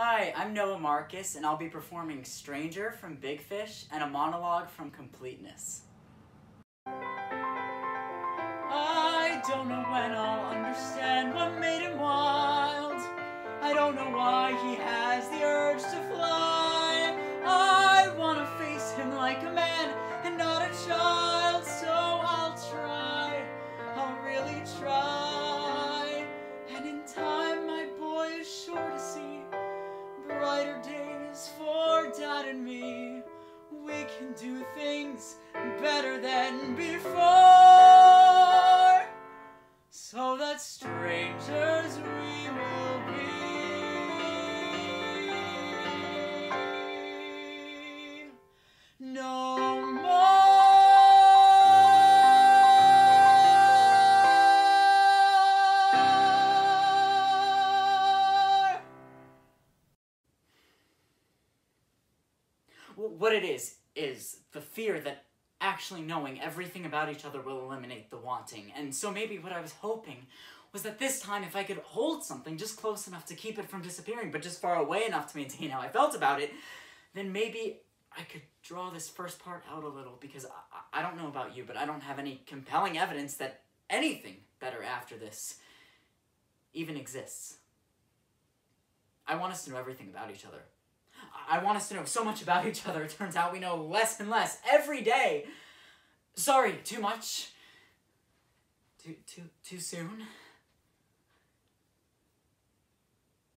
Hi, I'm Noah Marcus, and I'll be performing Stranger from Big Fish and a monologue from Completeness. I don't know when I'll understand what made him wild. I don't know why he has the urge to fly. I wanna face him like a man than before. So that strangers we will be. No more. What it is, is the fear that actually knowing everything about each other will eliminate the wanting. And so maybe what I was hoping was that this time, if I could hold something just close enough to keep it from disappearing, but just far away enough to maintain how I felt about it, then maybe I could draw this first part out a little because I, I don't know about you, but I don't have any compelling evidence that anything better after this even exists. I want us to know everything about each other. I- want us to know so much about each other. It turns out we know less and less every day. Sorry, too much. Too too too soon.